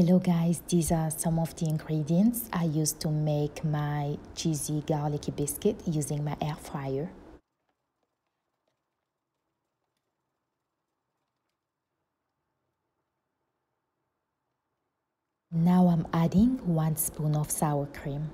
Hello guys, these are some of the ingredients I used to make my cheesy garlicky biscuit using my air fryer. Now I'm adding one spoon of sour cream.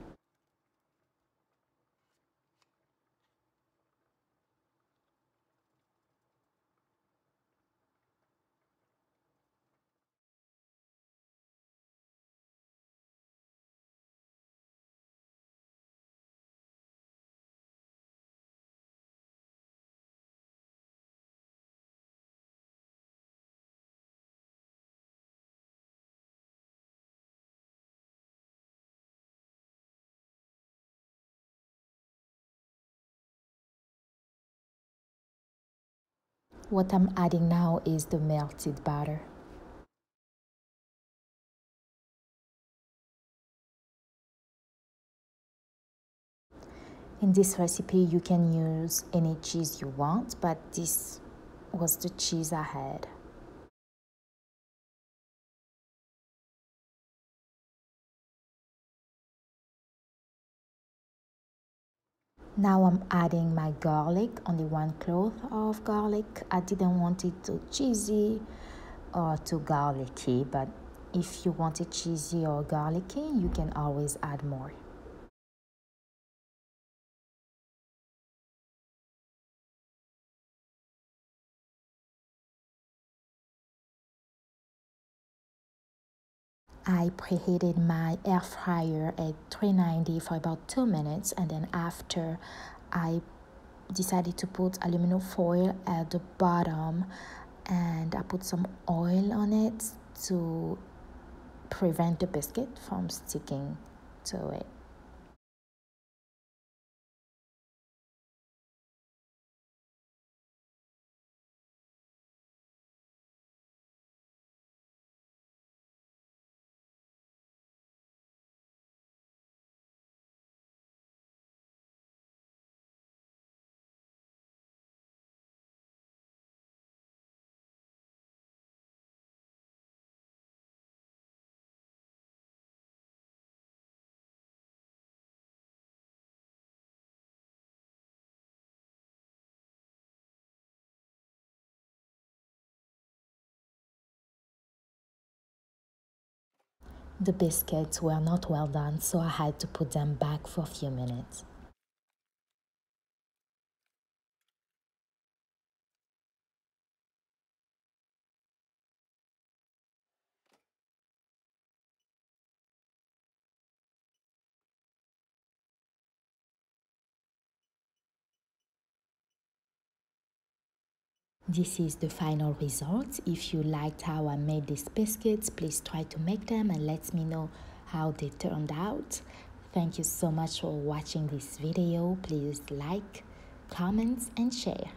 What I'm adding now is the melted butter. In this recipe you can use any cheese you want, but this was the cheese I had. Now I'm adding my garlic, only one clove of garlic. I didn't want it too cheesy or too garlicky, but if you want it cheesy or garlicky, you can always add more. I preheated my air fryer at 390 for about two minutes and then after I decided to put aluminum foil at the bottom and I put some oil on it to prevent the biscuit from sticking to it. The biscuits were not well done, so I had to put them back for a few minutes. This is the final result. If you liked how I made these biscuits, please try to make them and let me know how they turned out. Thank you so much for watching this video. Please like, comment and share.